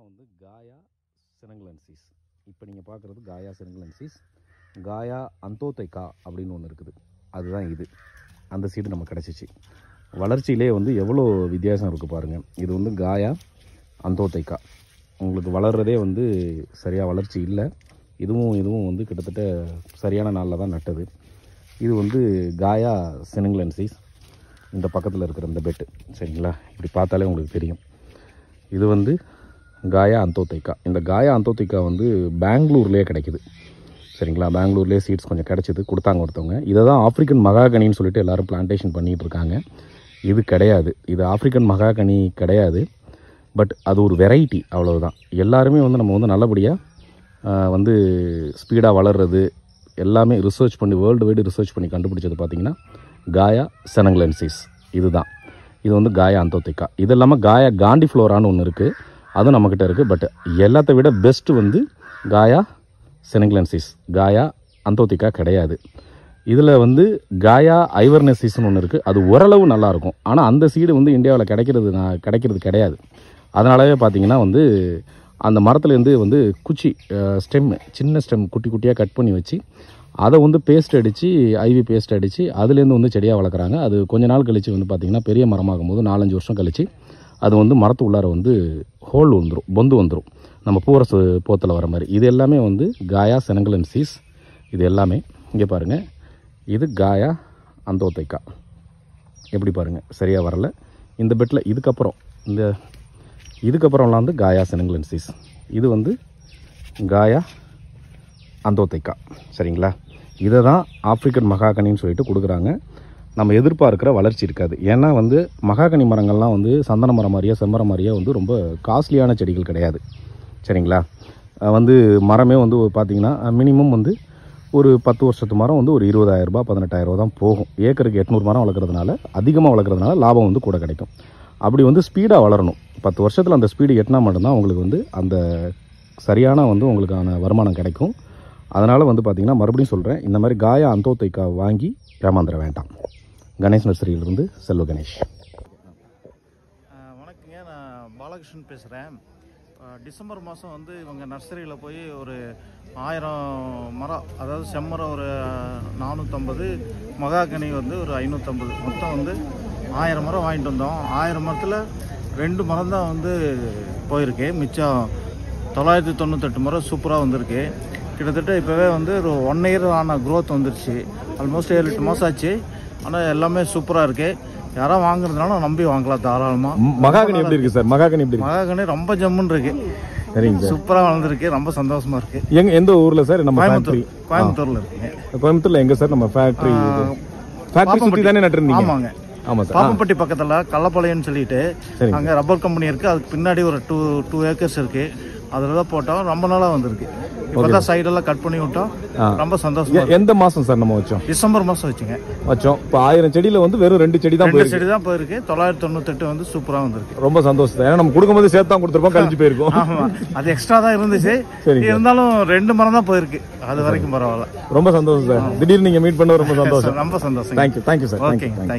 இதெல்லாம் வந்து காயா சினங்கலன்சிஸ் இப்போ நீங்கள் பார்க்குறது காயா சினங்கலன்சிஸ் காயா அந்தோத்தைக்கா அப்படின்னு ஒன்று இருக்குது. அதுதான் இது. அந்த சீடு நம்ம கிடச்சிச்சு. வளர்ச்சியிலே வந்து எவ்வளோ வித்தியாசம் இருக்குது பாருங்கள் இது வந்து காயா அந்தோத்தைக்கா உங்களுக்கு வளர்றதே வந்து சரியாக வளர்ச்சி இல்லை. இதுவும் இதுவும் வந்து கிட்டத்தட்ட சரியான நாளில் தான் நட்டது. இது வந்து காயா சினங்கலன்சிஸ் இந்த பக்கத்தில் இருக்கிற இந்த பெட்டு சரிங்களா? இப்படி பார்த்தாலே உங்களுக்கு தெரியும். இது வந்து காயா அந்தோத்தைக்கா இந்த காயா அந்தோத்தைக்கா வந்து பெங்களூர்லேயே கிடைக்குது. சரிங்களா? பெங்களூர்லேயே சீட்ஸ் கொஞ்சம் கிடச்சிது. கொடுத்தாங்க ஒருத்தவங்க. இதை தான் ஆஃப்ரிக்கன் மகாகனின்னு சொல்லிட்டு எல்லாரும் பிளான்டேஷன் பண்ணிகிட்டு இருக்காங்க. இது கிடையாது. இது ஆஃப்ரிக்கன் மகாகனி கிடையாது. பட் அது ஒரு வெரைட்டி அவ்வளவுதான். எல்லாருமே வந்து நம்ம வந்து நல்லபடியாக வந்து ஸ்பீடாக வளர்றது எல்லாமே ரிசர்ச் பண்ணி வேர்ல்டு வைடு ரிசர்ச் பண்ணி கண்டுபிடிச்சது பார்த்திங்கன்னா காயா செனங்லன்சிஸ் இதுதான். இது வந்து காயா அந்தோத்திக்கா இது இல்லாமல் காயா காண்டி ஃப்ளோரான்னு ஒன்று இருக்குது அதுவும் நம்மக்கிட்ட இருக்குது பட் எல்லாத்த விட பெஸ்ட்டு வந்து காயா செனங்லன்சிஸ் காயா அந்தோத்திக்கா கிடையாது. இதில் வந்து காயா ஐவர்னசிஸ்னு ஒன்று இருக்குது அது ஓரளவு நல்லாயிருக்கும் ஆனால் அந்த சீடு வந்து இந்தியாவில் கிடைக்கிறது நான் கிடைக்கிறது கிடையாது. அதனாலவே பார்த்தீங்கன்னா வந்து அந்த மரத்துலேருந்து வந்து குச்சி ஸ்டெம்மு சின்ன ஸ்டெம் குட்டி குட்டியாக கட் பண்ணி வச்சு அதை வந்து பேஸ்ட் அடித்து ஐவி பேஸ்ட் அடித்து அதுலேருந்து வந்து செடியாக வளர்க்குறாங்க. அது கொஞ்ச நாள் கழித்து வந்து பார்த்திங்கன்னா பெரிய மரமாகும் போது நாலஞ்சு வருஷம் கழித்து அது வந்து மரத்து உள்ளார வந்து ஹோல் வந்துடும் பொந்து வந்துடும் நம்ம பூரசு போத்தில் வர மாதிரி. இது எல்லாமே வந்து காயா செனங்கலன்சீஸ் இது எல்லாமே இங்கே பாருங்கள் இது காயா அந்தோத்தைக்கா. எப்படி பாருங்கள் சரியாக வரல. இந்த பெட்டில் இதுக்கப்புறம் இந்த இதுக்கப்புறம்லாம் வந்து காயா செனங்கலன்சிஸ் இது வந்து காயா அந்தோத்தைக்கா. சரிங்களா? இதை தான் ஆப்ரிக்கன் மகாகனின்னு சொல்லிட்டு கொடுக்குறாங்க. நம்ம எதிர்பார்க்குற வளர்ச்சி இருக்காது. ஏன்னா வந்து மகாகனி மரங்கள்லாம் வந்து சந்தன மரம் மாதிரியா செம்மரம் மாதிரியா வந்து ரொம்ப காஸ்ட்லியான செடிகள் கிடையாது. சரிங்களா? வந்து மரமே வந்து பார்த்திங்கன்னா மினிமம் வந்து ஒரு பத்து வருஷத்து மரம் வந்து ஒரு இருபதாயிரரூபா பதினெட்டாயிரரூபா தான் போகும். ஏக்கருக்கு எட்நூறு மரம் வளர்க்குறதுனால அதிகமாக வளர்க்குறதுனால லாபம் வந்து கூட கிடைக்கும். அப்படி வந்து ஸ்பீடாக வளரணும். பத்து வருஷத்தில் அந்த ஸ்பீடு எட்டினா மட்டும்தான் உங்களுக்கு வந்து அந்த சரியான வந்து உங்களுக்கான வருமானம் கிடைக்கும். அதனால் வந்து பார்த்திங்கன்னா மறுபடியும் சொல்கிறேன் இந்த மாதிரி காயா அந்தோத்தைக்கா வாங்கி ஏமாந்துட வேண்டாம். கணேஷ் நர்சரியிலிருந்து செல்வ கணேஷ். வணக்கங்க. நான் பாலகிருஷ்ணன் பேசுகிறேன் டிசம்பர் மாதம் வந்து இவங்க நர்சரியில் போய் ஒரு ஆயிரம் மரம் அதாவது செம்மரம் ஒரு நானூற்றம்பது மகாகனி வந்து ஒரு ஐநூற்றம்பது மொத்தம் வந்து ஆயிரம் மரம் வாங்கிட்டு வந்தோம். ஆயிரம் மரத்தில் ரெண்டு மரம் தான் வந்து போயிருக்கு. மிச்சம் தொள்ளாயிரத்தி தொண்ணூத்தெட்டு மரம் சூப்பராக வந்திருக்கு. கிட்டத்தட்ட இப்போவே வந்து ஒரு ஒன் இயர் ஆன க்ரோத் வந்துருச்சு. ஆல்மோஸ்ட் ஏழு எட்டு மாதம் ஆச்சு. ஆனால் எல்லாமே சூப்பராக இருக்குது யாராவது வாங்குறதுனாலும் நம்பி வாங்கலாம் தாராளமாக மகாகனி எப்படி இருக்குது சார்? மகாகனி எப்படி மகாகனி ரொம்ப ஜம்முன்னு இருக்கு. சரிங்க சார். சூப்பராக வளர்ந்துருக்கு. ரொம்ப சந்தோஷமா இருக்கு. எங்க எந்த ஊரில் சார்? நம்ம கோயம்புத்தூர். கோயம்புத்தூர்ல இருக்குங்க கோயம்புத்தூர்ல எங்க சார் நம்ம ஃபேக்ட்ரி ஃபேக்ட்ரி சுற்றி தானே நட்டுருந்தீங்க? ஆமாங்க. ஆமாம் சார். பாப்பம்பட்டி பக்கத்துல கள்ளப்பாளையம்னு சொல்லிட்டு. அங்க ரப்பர் கம்பெனி இருக்கு. அதுக்கு பின்னாடி ஒரு டூ டூ ஏக்கர்ஸ் இருக்கு. அதில் தான் போட்டோம் ரொம்ப நாளா வந்திருக்கு. இப்போதான் சைடெல்லாம் கட் பண்ணி விட்டோம். ரொம்ப சந்தோஷமா எந்த மாதம் சார் நம்ம வச்சோம். டிசம்பர் மாசம் வச்சுங்க. வச்சோம். இப்போ ஆயிரம் செடியில் வந்து வெறும் ரெண்டு செடி தான் செடி தான் போயிருக்கு. தொள்ளாயிரத்தி தொண்ணூத்தெட்டு வந்து சூப்பரா வந்திருக்கு. ரொம்ப சந்தோஷம். ஏன்னா நம்ம கொடுக்கும்போது சேர்த்து தான் கொடுத்துருப்போம் கழிஞ்சு போயிருக்கோம். அது எக்ஸ்ட்ரா தான் இருந்துச்சு. இருந்தாலும் ரெண்டு மரம் தான் போயிருக்கு. அது வரைக்கும் பரவாயில்ல. ரொம்ப சந்தோஷம் சார். திடீர்னு நீங்க மீட் பண்ண ரொம்ப சந்தோஷம். ரொம்ப சந்தோஷம் thank you thank you sir okay thank you